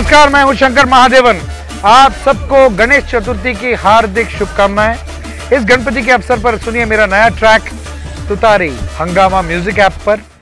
नमस्कार, मैं हूँ शंकर महादेवन। आप सबको गणेश चतुर्थी की हार्दिक शुभकामनाएँ। इस गणपति के अवसर पर सुनिए मेरा नया ट्रैक तुतारी, हंगामा म्यूज़िक ऐप पर।